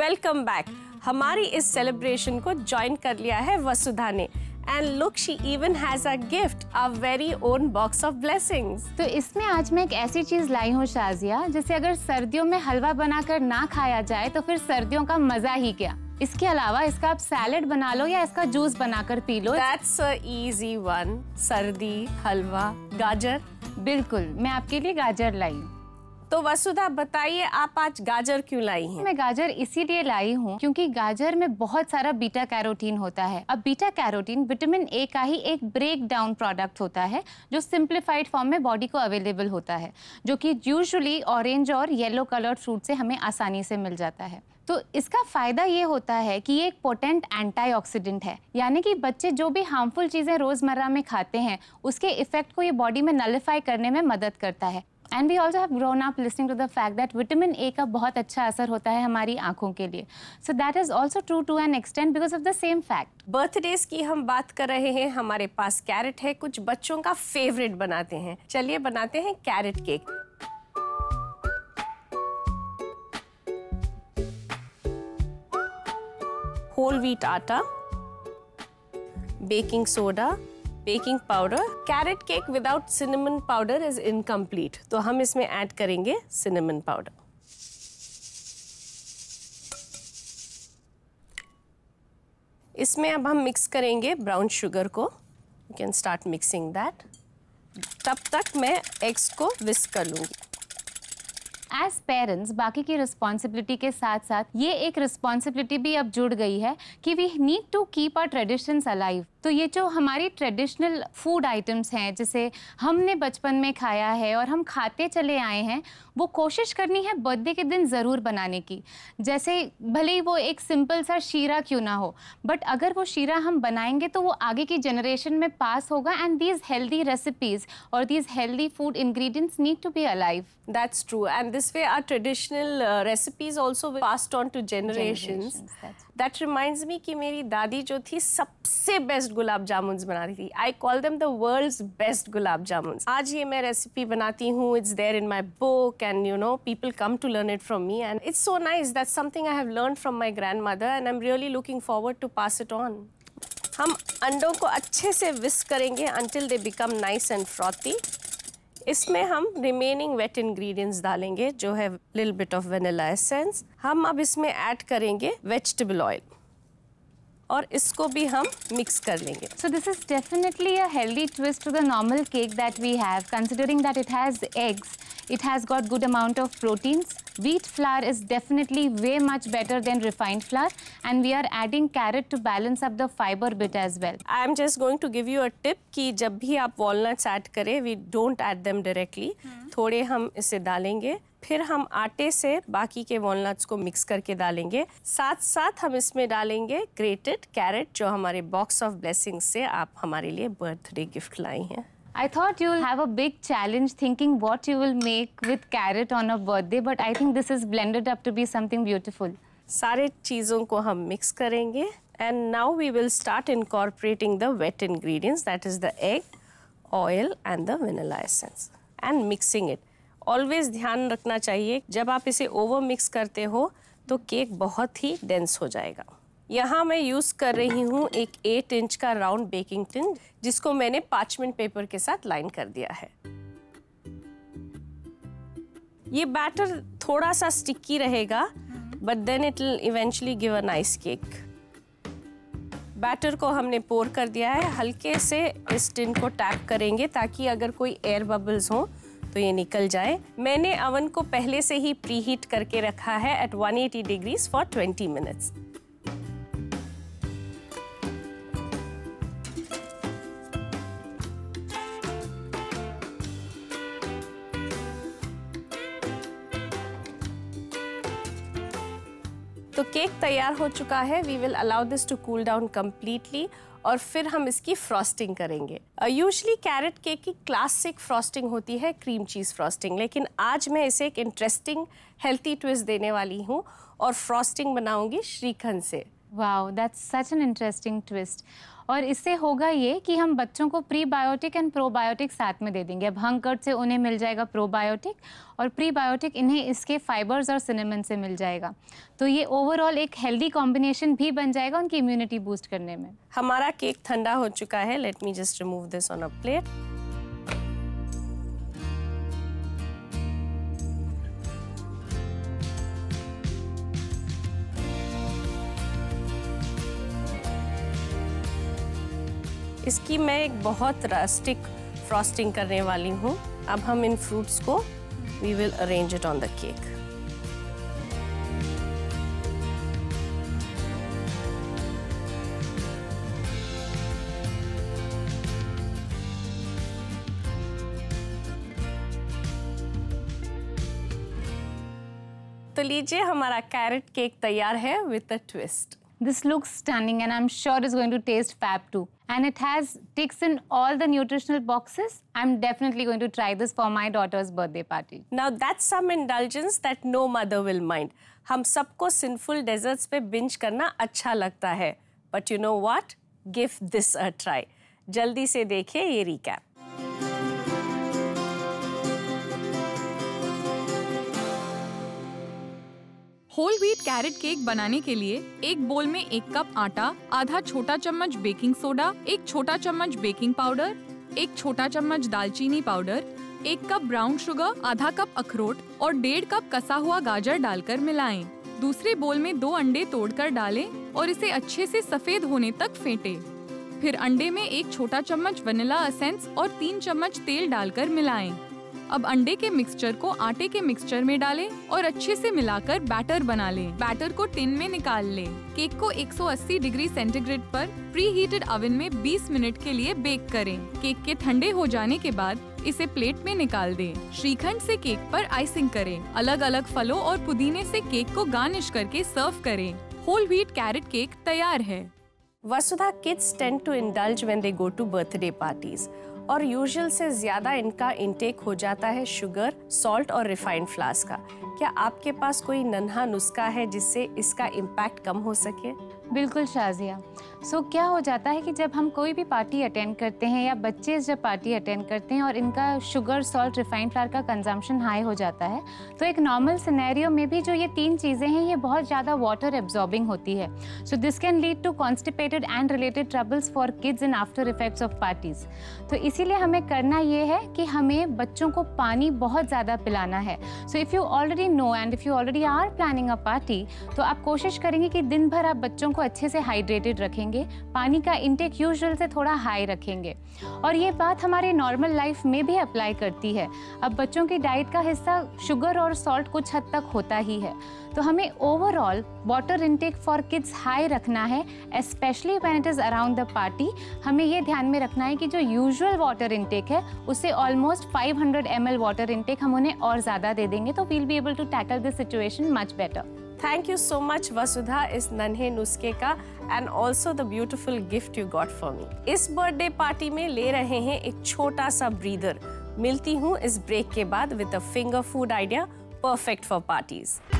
Welcome back हमारी इस celebration को ज्वाइन कर लिया है वसुधा ने. And look she even has a gift a very own box of blessings तो इसमें आज मैं एक ऐसी चीज़ लाई हूँ शाजिया जिसे अगर सर्दियों में हलवा बनाकर ना खाया जाए तो फिर सर्दियों का मज़ा ही क्या? इसके अलावा इसका आप सैलेड बना लो या इसका जूस बनाकर पी लो। दैट्स अ इजी वन सर्दी हलवा गाजर. बिल्कुल मैं आपके लिए गाजर लाई हूँ। तो वसुधा, बताइए आप आज गाजर क्यों लाई हैं? मैं गाजर इसीलिए लाई हूँ क्योंकि गाजर में बहुत सारा बीटा कैरोटीन होता है। अब बीटा कैरोटीन विटामिन ए का ही एक ब्रेक डाउन प्रोडक्ट होता है, जो सिंप्लीफाइड फॉर्म में बॉडी को अवेलेबल होता है, जो कि यूजुअली ऑरेंज और येलो कलर्ड फ्रूट से हमें आसानी से मिल जाता है। तो इसका फ़ायदा ये होता है कि ये एक पोटेंट एंटीऑक्सीडेंट है, यानी कि बच्चे जो भी हार्मफुल चीज़ें रोज़मर्रा में खाते हैं, उसके इफ़ेक्ट को ये बॉडी में नलिफाई करने में मदद करता है। And we also have grown up listening to the fact that vitamin A का बहुत अच्छा असर होता है हमारी आँखों के लिए। So that is also true to an extent because of the same fact birthdays की हम बात कर रहे हैं, हमारे पास कैरेट है, कुछ बच्चों का फेवरेट बनाते हैं। चलिए बनाते हैं कैरेट केक होल व्हीट आटा baking soda baking powder carrot cake without cinnamon powder is incomplete तो हम इसमें ऐड करेंगे सिनेमन पाउडर इसमें अब हम मिक्स करेंगे ब्राउन शुगर को. You can start mixing that तब तक मैं एग्स को विस्क कर लूँगी. एज पेरेंट्स बाकी की रिस्पॉन्सिबिलिटी के साथ साथ ये एक रिस्पॉन्सिबिलिटी भी अब जुड़ गई है कि we need to keep our traditions alive तो ये जो हमारी ट्रेडिशनल फ़ूड आइटम्स हैं, जिसे हमने बचपन में खाया है और हम खाते चले आए हैं, वो कोशिश करनी है बर्थडे के दिन ज़रूर बनाने की। जैसे भले ही वो एक सिंपल सा शीरा क्यों ना हो बट अगर वो शीरा हम बनाएँगे तो वो आगे की जनरेशन में पास होगा एंड दीज हेल्दी रेसिपीज़ और these healthy food ingredients need to be alive that's true. And this way our traditional uh, recipes also passed on to generations. generations that reminds me कि मेरी दादी जो थी सबसे best gulab jamun बनाती थी। I call them the world's best gulab jamun आज ये मैं रेसिपी बनाती हूँ it's there in my book and you know people come to learn it from me and it's so nice that something I have learn from my grandmother and I am really looking forward to pass it on हम अंडों को अच्छे से whisk करेंगे until they become nice and frothy इसमें हम remaining wait ingredients डालेंगे, जो है लिल बिट ऑफ़ वेनिला एसेंस हम अब इसमें ऐड करेंगे वेजिटेबल ऑयल और इसको भी हम मिक्स कर लेंगे. So this is definitely a healthy twist to the normal cake that we have considering that it has eggs it has got good amount of proteins. Wheat flour is definitely way much better than refined flour and we are adding carrot to balance up the fiber bit as well. I am just going to give you a tip कि जब भी आप walnuts add करें we don't add them directly. Hmm. थोड़े हम इसे डालेंगे फिर हम आटे से बाकी के वॉलनट्स को मिक्स करके डालेंगे साथ साथ हम इसमें डालेंगे ग्रेटेड कैरेट जो हमारे बॉक्स ऑफ़ ब्लेसिंग से आप हमारे लिए बर्थडे गिफ्ट लाई हैं I thought you'll have a big challenge thinking what you will make with carrot on a birthday, but I think this is blended up to be something beautiful. सारे चीज़ों को हम mix करेंगे and now we will start incorporating the wet ingredients that is the egg, oil and the vanilla essence and mixing it. Always ध्यान रखना चाहिए जब आप इसे ओवर मिक्स करते हो तो केक बहुत ही डेंस हो जाएगा यहाँ मैं यूज़ कर रही हूँ एक एट इंच का राउंड बेकिंग टिन जिसको मैंने पार्चमेंट पेपर के साथ लाइन कर दिया है। ये बैटर थोड़ा सा स्टिकी रहेगा but then it eventually give a nice cake batter को हमने पोर कर दिया है। हल्के से इस टिन को टैप करेंगे ताकि अगर कोई एयर बबल्स हो तो ये निकल जाए। मैंने अवन को पहले से ही प्री हीट करके रखा है एट 180 डिग्रीज फॉर 20 मिनट्स तो केक तैयार हो चुका है। We will allow this to cool down completely और फिर हम इसकी फ्रॉस्टिंग करेंगे। यूजली कैरेट केक की क्लासिक फ्रॉस्टिंग होती है क्रीम चीज़ फ्रॉस्टिंग लेकिन आज मैं इसे एक इंटरेस्टिंग हेल्थी ट्विस्ट देने वाली हूँ और फ्रॉस्टिंग बनाऊँगी श्रीखंड से। Wow that's such an interesting twist और इससे होगा ये कि हम बच्चों को प्रीबायोटिक एंड प्रोबायोटिक साथ में दे देंगे। अब हंकर्ट से उन्हें मिल जाएगा प्रोबायोटिक और प्रीबायोटिक इन्हें इसके फाइबर्स और सिनेमन से मिल जाएगा। तो ये ओवरऑल एक हेल्दी कॉम्बिनेशन भी बन जाएगा उनकी इम्यूनिटी बूस्ट करने में। हमारा केक ठंडा हो चुका है। Let me just remove this on a plate इसकी मैं एक बहुत रास्टिक फ्रॉस्टिंग करने वाली हूँ। अब हम इन फ्रूट्स को we will arrange it on the cake तो लीजिए हमारा कैरेट केक तैयार है with a twist This looks stunning and I'm sure it's going to taste fab too. And it has ticks in all the nutritional boxes. I'm definitely going to try this for my daughter's birthday party. Now that's some indulgence that no mother will mind. हम सबको sinful desserts पे binge करना अच्छा लगता है. But you know what? Give this a try. जल्दी से देखें ये recap. Whole wheat carrot cake बनाने के लिए एक बोल में एक कप आटा, आधा छोटा चम्मच बेकिंग सोडा एक छोटा चम्मच बेकिंग पाउडर एक छोटा चम्मच दालचीनी पाउडर एक कप ब्राउन शुगर आधा कप अखरोट और डेढ़ कप कसा हुआ गाजर डालकर मिलाएँ। दूसरे बोल में दो अंडे तोड़कर डालें और इसे अच्छे से सफ़ेद होने तक फेंटे फिर अंडे में एक छोटा चम्मच वनीला असेंस और तीन चम्मच तेल डालकर मिलाएँ। अब अंडे के मिक्सचर को आटे के मिक्सचर में डालें और अच्छे से मिलाकर बैटर बना लें। बैटर को टिन में निकाल लें। केक को 180 डिग्री सेंटीग्रेड पर प्री हीटेड अवन में 20 मिनट के लिए बेक करें। केक के ठंडे हो जाने के बाद इसे प्लेट में निकाल दें। श्रीखंड से केक पर आइसिंग करें अलग अलग फलों और पुदीने से केक को गार्निश करके सर्व करें होल व्हीट कैरेट केक तैयार है Vasudha kids tend to indulge when they go to birthday parties और यूजुअल से ज़्यादा इनका इंटेक हो जाता है शुगर सॉल्ट और रिफाइंड फ्लास का। क्या आपके पास कोई नन्हा नुस्खा है जिससे इसका इम्पैक्ट कम हो सके? बिल्कुल शाजिया। सो so, क्या हो जाता है कि जब हम कोई भी पार्टी अटेंड करते हैं या बच्चे जब पार्टी अटेंड करते हैं और इनका शुगर सॉल्ट रिफाइंड फ्लावर का कंजम्पशन हाई हो जाता है तो एक नॉर्मल सिनेरियो में भी जो ये तीन चीज़ें हैं ये बहुत ज़्यादा वाटर एब्जॉर्बिंग होती है। So this can lead to constipated and related troubles for kids in after effects of parties तो इसीलिए हमें करना ये है कि हमें बच्चों को पानी बहुत ज़्यादा पिलाना है। So if you already know and if you already are planning a party तो आप कोशिश करेंगे कि दिन भर आप बच्चों को अच्छे से हाइड्रेटेड रखेंगे, पानी का इंटेक यूजुअल से थोड़ा हाई रखेंगे। और ये बात हमारे नॉर्मल लाइफ में भी अप्लाई करती है। अब बच्चों की डाइट का हिस्सा शुगर और सॉल्ट कुछ हद तक होता ही है। तो हमें overall water intake for kids high रखना है specially when it is around the party हमें ये ध्यान में रखना है कि जो यूजुअल वाटर इंटेक है उससे ऑलमोस्ट 500 हंड्रेड वाटर इंटेक हम उन्हें और ज़्यादा दे देंगे तो we'll be able to tackle this situation much better thank you so much Vasudha इस नन्हे नुस्खे का and also the beautiful gift you got for me इस बर्थडे पार्टी में ले रहे हैं एक छोटा सा ब्रीदर मिलती हूँ इस ब्रेक के बाद with a finger food idea perfect for parties